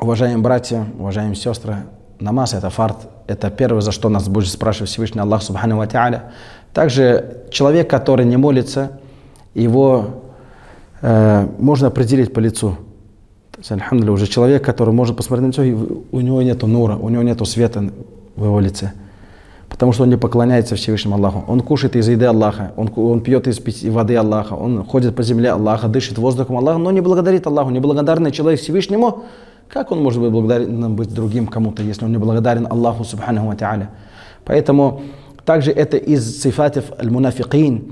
Уважаемые братья, уважаемые сестры, намаз это фарт, это первое, за что нас будет спрашивать Всевышний Аллах Субхану Ва Также человек, который не молится, его э, можно определить по лицу. То есть, альхамдулилля, уже человек, который может посмотреть на лицо, у него нет нура, у него нет света в его лице. Потому что он не поклоняется Всевышнему Аллаху. Он кушает из еды Аллаха, он, он пьет из воды Аллаха, он ходит по земле Аллаха, дышит воздухом Аллаха, но не благодарит Аллаху. Неблагодарный человек Всевышнему, как он может быть благодарен быть другим кому-то, если он не благодарен Аллаху Субханаху Ва Поэтому также это из цифатов аль-мунафикин,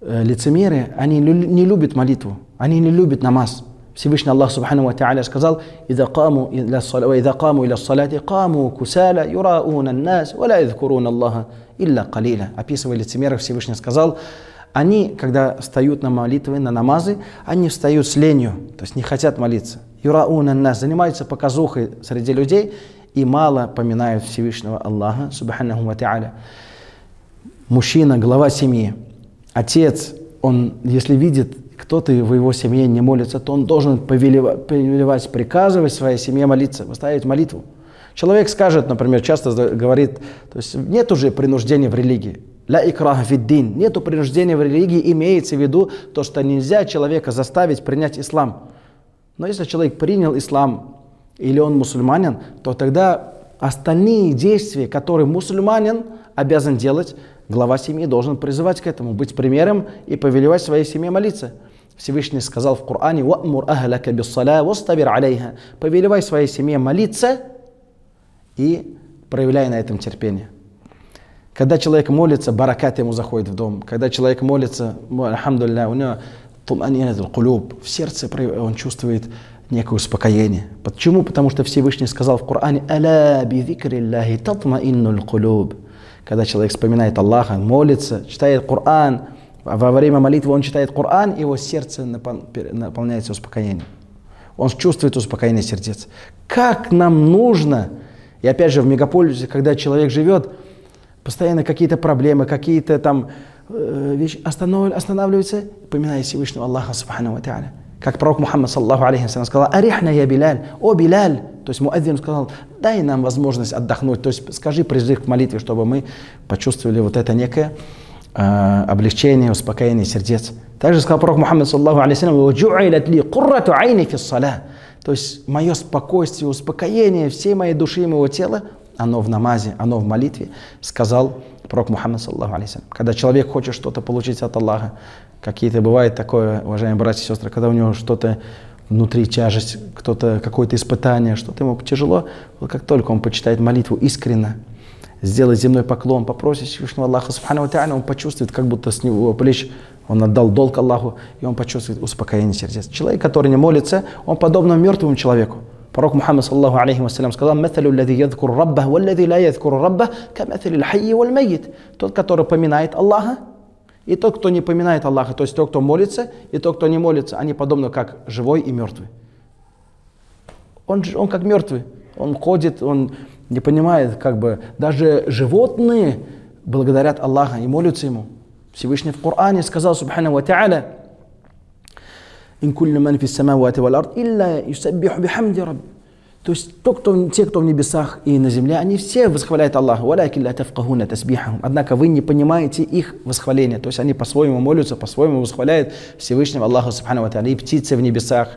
э, лицемеры, они не любят молитву, они не любят намаз. Всевышний Аллах Субхану Ва Та'аля сказал, «Ида каму иля салати, каму кусаля, юрауна нас, валя идхкуруна Аллаха, илля калиля». Описывая лицемеров, Всевышний сказал, они, когда встают на молитвы, на намазы, они встают с ленью, то есть не хотят молиться. Юрауна нас, занимаются показухой среди людей и мало поминают Всевышнего Аллаха, Субхану Ва Та'аля. Мужчина, глава семьи, отец, он, если видит кто-то в его семье не молится, то он должен повелевать, приказывать своей семье молиться, выставить молитву. Человек скажет, например, часто говорит, то есть нет уже принуждения в религии. Ла икраха фиддин. Нету принуждения в религии, имеется в виду то, что нельзя человека заставить принять ислам. Но если человек принял ислам или он мусульманин, то тогда остальные действия, которые мусульманин обязан делать, глава семьи должен призывать к этому, быть примером и повелевать своей семье молиться. Всевышний сказал в Коране, «Ва'мур ахляка биссаля, вастабир алейха». Повелевай своей семье молиться и проявляй на этом терпение. Когда человек молится, баракат ему заходит в дом. Когда человек молится, алхамдулилля, у него кулуб, в сердце он чувствует некое успокоение. Почему? Потому что Всевышний сказал в Коране, «Аля би зикриллахи татма иннуль кулуб». Когда человек вспоминает Аллаха, молится, читает Коран, во время молитвы он читает Коран, его сердце наполняется успокоением. Он чувствует успокоение сердец. Как нам нужно, и опять же в мегаполисе, когда человек живет, постоянно какие-то проблемы, какие-то там э, вещи останавливаются, поминая Всевышнего Аллаха Субхану Как пророк Мухаммад, саллаху алейхи сказал, «Арихна я Биляль, о Биляль». То есть Муаддин сказал, дай нам возможность отдохнуть, то есть скажи призыв к молитве, чтобы мы почувствовали вот это некое э, облегчение, успокоение сердец. Также сказал пророк Мухаммад, саллаху алейсалям, то есть мое спокойствие, успокоение всей моей души и моего тела, оно в намазе, оно в молитве, сказал пророк Мухаммад, саллаху алейсалям. Когда человек хочет что-то получить от Аллаха, какие-то бывает такое, уважаемые братья и сестры, когда у него что-то внутри тяжесть, кто-то какое-то испытание, что-то ему тяжело, вот как только он почитает молитву искренно, сделать земной поклон, попросить Всевышнего Аллаха Субхану Тааля, он почувствует, как будто с него плеч он отдал долг Аллаху, и он почувствует успокоение сердец. Человек, который не молится, он подобно мертвому человеку. Пророк Мухаммад саллаху алейхи вассалям сказал, «Маталю лади ядкур раббах, валлади ла ядкур раббах, майит». Тот, который поминает Аллаха, и тот, кто не поминает Аллаха, то есть тот, кто молится, и тот, кто не молится, они подобны как живой и мертвый. Он, он как мертвый. Он ходит, он не понимает, как бы даже животные благодарят Аллаха и молятся Ему. Всевышний в Коране сказал, Субхану Ва Та'аля, «Ин куллю ман фи самавати вал ард, илля юсаббиху бихамди раб». То есть то, кто, те, кто в небесах и на земле, они все восхваляют Аллаха. Однако вы не понимаете их восхваления. То есть они по-своему молятся, по-своему восхваляют Всевышнего Аллаха Субхану И птицы в небесах,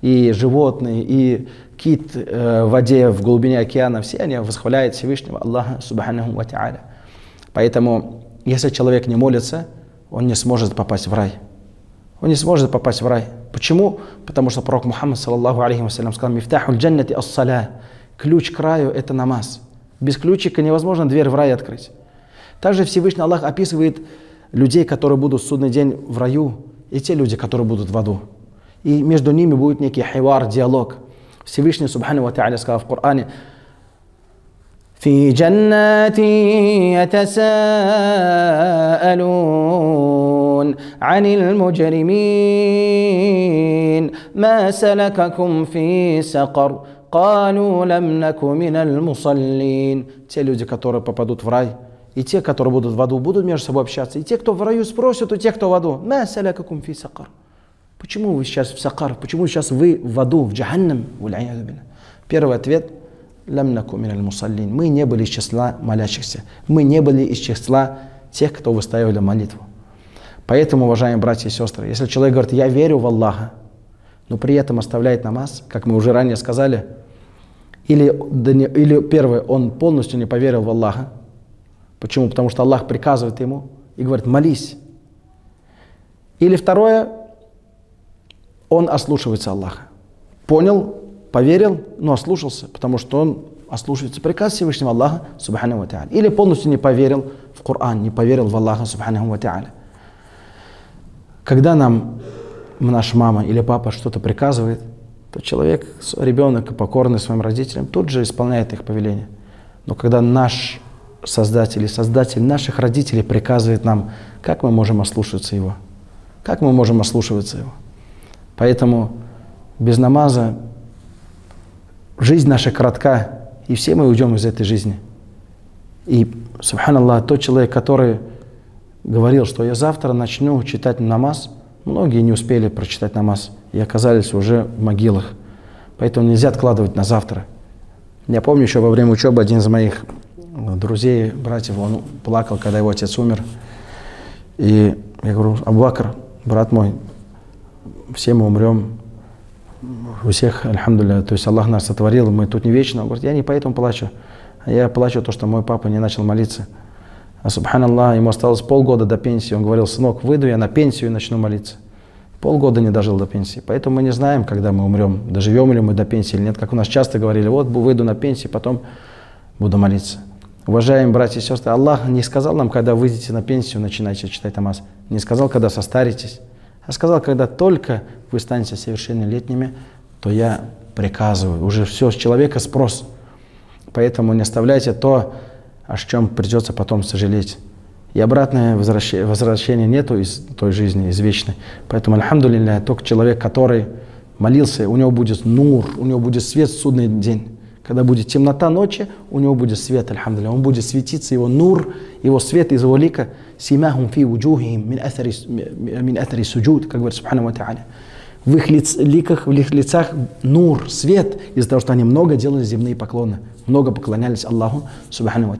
и животные, и кит э, в воде, в глубине океана, все они восхваляют Всевышнего Аллаха Субхану Ва Поэтому, если человек не молится, он не сможет попасть в рай. Он не сможет попасть в рай. Почему? Потому что пророк Мухаммад, саллаллаху алейхи вассалям, сказал, «Мифтахуль джаннати ас-саля». Ключ к раю – это намаз. Без ключика невозможно дверь в рай открыть. Также Всевышний Аллах описывает людей, которые будут в судный день в раю, и те люди, которые будут в аду. И между ними будет некий хивар, диалог. Всевышний Субхану Ва сказал в Коране, في جنات يتساءلون عن المجرمين ما سلككم في سقر قالوا لم نك من المصلين те люди, которые попадут в рай, и те, которые будут в аду, будут между собой общаться. И те, кто в раю, спросят у тех, кто в аду, «Ма салякакум сакар». Почему вы сейчас в сакар? Почему сейчас вы в аду, в джаханнам? Первый ответ – лям наку мусаллин. – Мы не были из числа молящихся. Мы не были из числа тех, кто выставили молитву. Поэтому, уважаемые братья и сестры, если человек говорит, я верю в Аллаха, но при этом оставляет намаз, как мы уже ранее сказали, или, или первое, он полностью не поверил в Аллаха. Почему? Потому что Аллах приказывает ему и говорит, молись. Или второе, он ослушивается Аллаха. Понял, поверил, но ослушался, потому что он ослушивается приказ Всевышнего Аллаха, субхану ва Или полностью не поверил в Коран, не поверил в Аллаха, субхану ва Когда нам наша мама или папа что-то приказывает, то человек, ребенок, покорный своим родителям, тут же исполняет их повеление. Но когда наш Создатель и Создатель наших родителей приказывает нам, как мы можем ослушаться Его? Как мы можем ослушиваться Его? Поэтому без намаза жизнь наша коротка, и все мы уйдем из этой жизни. И, субханаллах, тот человек, который говорил, что я завтра начну читать намаз, многие не успели прочитать намаз и оказались уже в могилах. Поэтому нельзя откладывать на завтра. Я помню еще во время учебы один из моих друзей, братьев, он плакал, когда его отец умер. И я говорю, Аббакр, брат мой, все мы умрем, у всех, альхамдулилля, то есть Аллах нас сотворил, мы тут не вечно. Он говорит, я не поэтому плачу, а я плачу то, что мой папа не начал молиться. А субханаллах, ему осталось полгода до пенсии. Он говорил, сынок, выйду я на пенсию и начну молиться. Полгода не дожил до пенсии. Поэтому мы не знаем, когда мы умрем, доживем ли мы до пенсии или нет. Как у нас часто говорили, вот выйду на пенсию, потом буду молиться. Уважаемые братья и сестры, Аллах не сказал нам, когда выйдете на пенсию, начинайте читать намаз. Не сказал, когда состаритесь. А сказал, когда только вы станете совершеннолетними, то я приказываю. Уже все, с человека спрос. Поэтому не оставляйте то, о чем придется потом сожалеть. И обратное возвращение, возвращения нету из той жизни, из вечной. Поэтому, альхамдулилля, только человек, который молился, у него будет нур, у него будет свет в судный день. Когда будет темнота ночи, у него будет свет, альхамдулилля. Он будет светиться, его нур, его свет из его лика. Симахум фи уджухим мин атари суджуд, как говорит Субхану Ва В их лиц, ликах, в их лицах нур, свет, из-за того, что они много делали земные поклоны, много поклонялись Аллаху Субхану Ва